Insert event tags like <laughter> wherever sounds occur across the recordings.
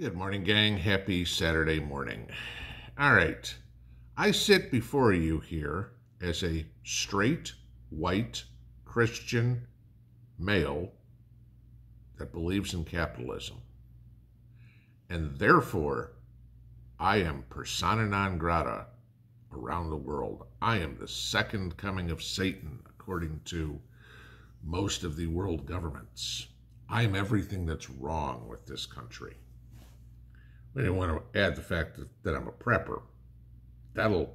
Good morning, gang. Happy Saturday morning. All right. I sit before you here as a straight, white, Christian male that believes in capitalism. And therefore, I am persona non grata around the world. I am the second coming of Satan, according to most of the world governments. I am everything that's wrong with this country. We didn't want to add the fact that, that I'm a prepper. That'll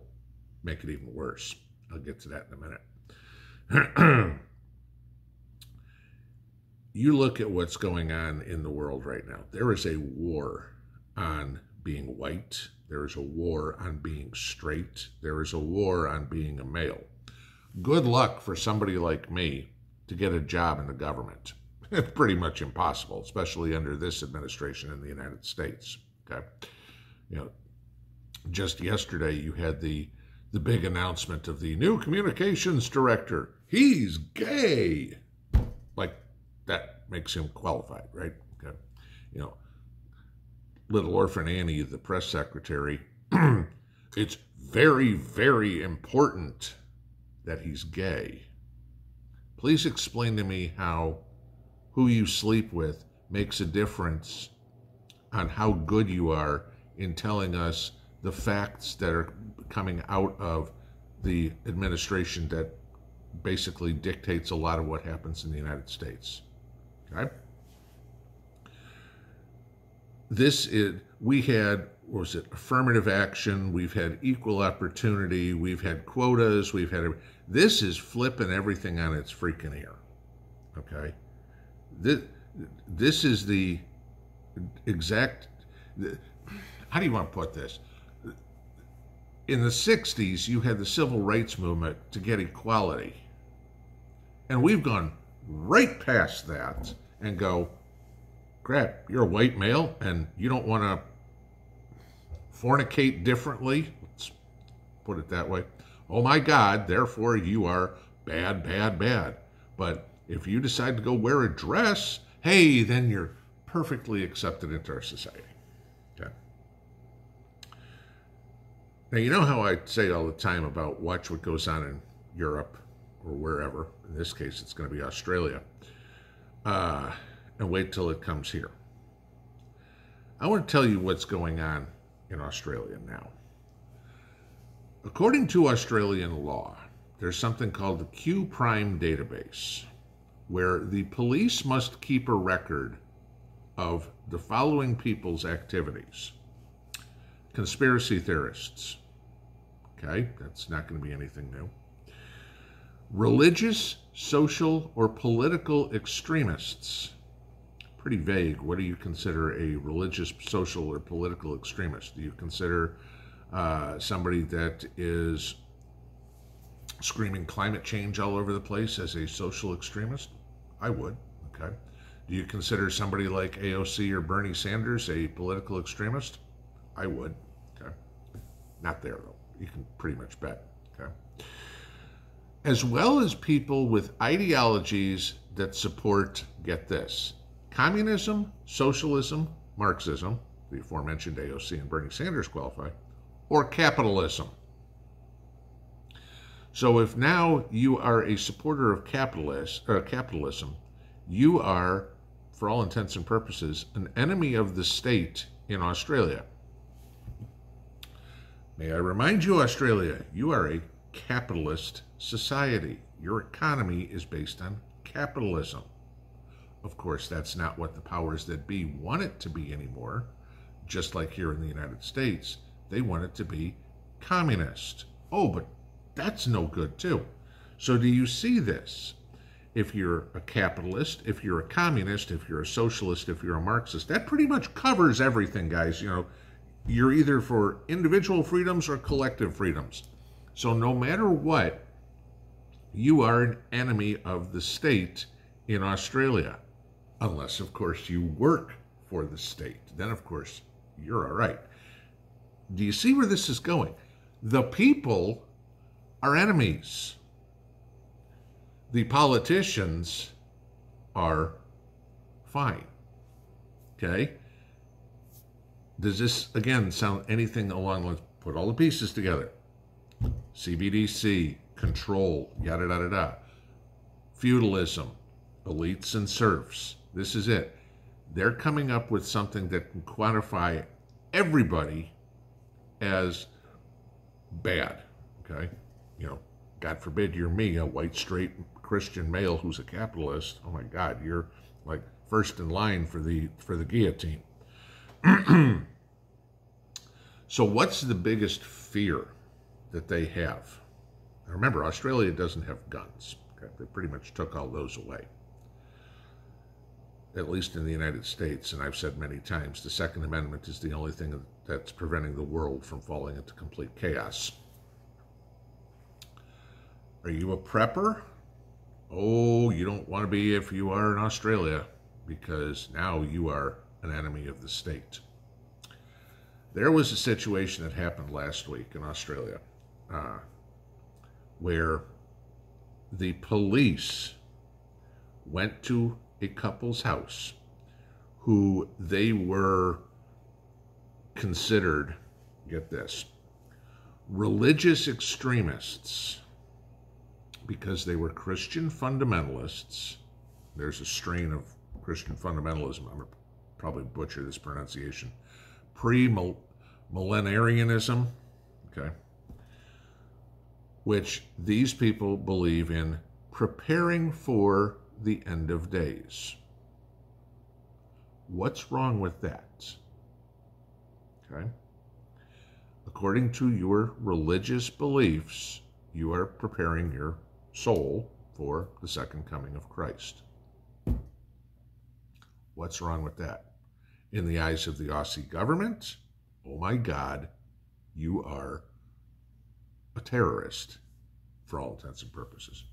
make it even worse. I'll get to that in a minute. <clears throat> you look at what's going on in the world right now. There is a war on being white. There is a war on being straight. There is a war on being a male. Good luck for somebody like me to get a job in the government. <laughs> It's pretty much impossible, especially under this administration in the United States. Okay. You know, just yesterday you had the the big announcement of the new communications director. He's gay. Like that makes him qualified, right? Okay. You know, little orphan Annie, the press secretary, <clears throat> it's very, very important that he's gay. Please explain to me how who you sleep with makes a difference on how good you are in telling us the facts that are coming out of the administration that basically dictates a lot of what happens in the United States. Okay? This is, we had, was it, affirmative action, we've had equal opportunity, we've had quotas, we've had, this is flipping everything on its freaking ear. Okay? This, this is the exact how do you want to put this? In the 60s, you had the civil rights movement to get equality. And we've gone right past that and go, crap, you're a white male and you don't want to fornicate differently. Let's put it that way. Oh my God, therefore you are bad, bad, bad. But if you decide to go wear a dress, hey, then you're perfectly accepted into our society. Okay. Now, you know how I say all the time about watch what goes on in Europe or wherever. In this case, it's going to be Australia. Uh, and wait till it comes here. I want to tell you what's going on in Australia now. According to Australian law, there's something called the Q Prime database, where the police must keep a record of the following people's activities conspiracy theorists. Okay, that's not going to be anything new. Religious, social, or political extremists. Pretty vague. What do you consider a religious, social, or political extremist? Do you consider uh, somebody that is screaming climate change all over the place as a social extremist? I would. Okay. Do you consider somebody like AOC or Bernie Sanders a political extremist? I would. Okay. Not there, though. You can pretty much bet. Okay. As well as people with ideologies that support, get this, communism, socialism, Marxism, the aforementioned AOC and Bernie Sanders qualify, or capitalism. So if now you are a supporter of capitalist, uh, capitalism, you are for all intents and purposes, an enemy of the state in Australia. May I remind you, Australia, you are a capitalist society. Your economy is based on capitalism. Of course, that's not what the powers that be want it to be anymore. Just like here in the United States, they want it to be communist. Oh, but that's no good too. So, do you see this? If you're a capitalist, if you're a communist, if you're a socialist, if you're a Marxist. That pretty much covers everything, guys. You know, you're either for individual freedoms or collective freedoms. So no matter what, you are an enemy of the state in Australia. Unless, of course, you work for the state. Then, of course, you're all right. Do you see where this is going? The people are enemies the politicians are fine. Okay? does this again sound anything along? Let's put all the pieces together. CBDC, control, yada yada yada. Feudalism, elites and serfs. This is it. They're coming up with something that can quantify everybody as bad. Okay, you know, God forbid you're me, a white straight Christian male who's a capitalist. Oh my God, you're like first in line for the for the guillotine. <clears throat> so what's the biggest fear that they have? Now remember, Australia doesn't have guns. Okay? They pretty much took all those away. At least in the United States, and I've said many times, the Second Amendment is the only thing that's preventing the world from falling into complete chaos. Are you a prepper? Oh, you don't want to be if you are in Australia because now you are an enemy of the state. There was a situation that happened last week in Australia uh, where the police went to a couple's house who they were considered, get this, religious extremists because they were Christian fundamentalists. There's a strain of Christian fundamentalism. I'm probably butcher this pronunciation. Pre millenarianism, okay, which these people believe in preparing for the end of days. What's wrong with that? Okay. According to your religious beliefs, you are preparing your soul for the second coming of Christ. What's wrong with that? In the eyes of the Aussie government, oh my God, you are a terrorist for all intents and purposes.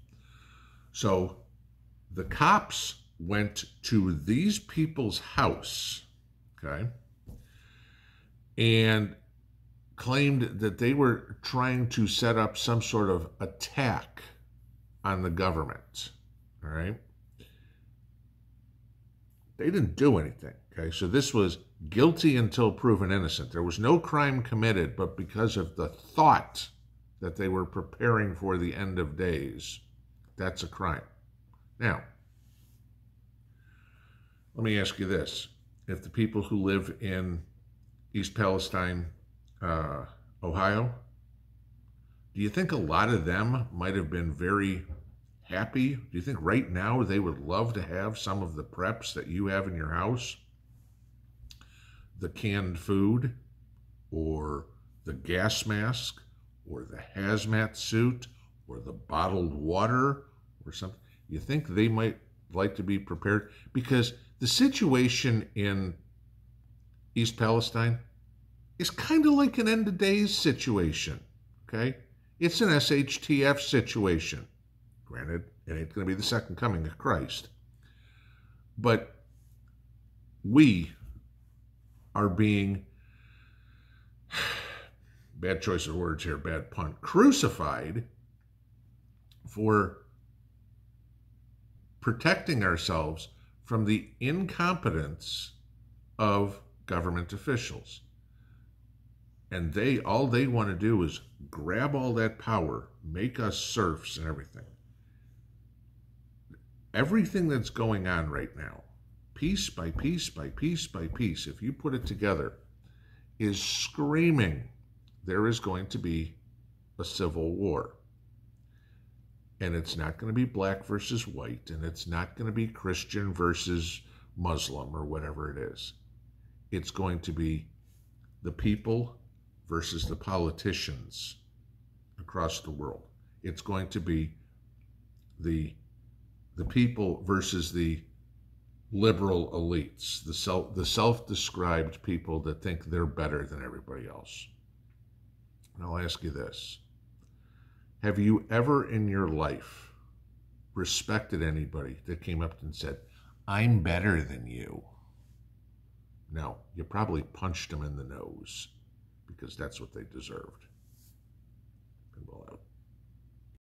So the cops went to these people's house, okay, and claimed that they were trying to set up some sort of attack on the government. All right. They didn't do anything. Okay. So this was guilty until proven innocent. There was no crime committed, but because of the thought that they were preparing for the end of days, that's a crime. Now, let me ask you this. If the people who live in East Palestine, uh, Ohio, do you think a lot of them might have been very happy? Do you think right now they would love to have some of the preps that you have in your house? The canned food, or the gas mask, or the hazmat suit, or the bottled water, or something. You think they might like to be prepared? Because the situation in East Palestine is kind of like an end of days situation. Okay? It's an SHTF situation. Granted, it ain't going to be the second coming of Christ. But we are being, <sighs> bad choice of words here, bad pun, crucified for protecting ourselves from the incompetence of government officials. And they all they want to do is grab all that power, make us serfs and everything. Everything that's going on right now, piece by piece by piece by piece, if you put it together, is screaming there is going to be a civil war. And it's not going to be black versus white, and it's not going to be Christian versus Muslim or whatever it is. It's going to be the people versus the politicians across the world. It's going to be the the people versus the liberal elites, the self the self-described people that think they're better than everybody else. And I'll ask you this. Have you ever in your life respected anybody that came up and said, I'm better than you? No, you probably punched them in the nose because that's what they deserved. Pinball out.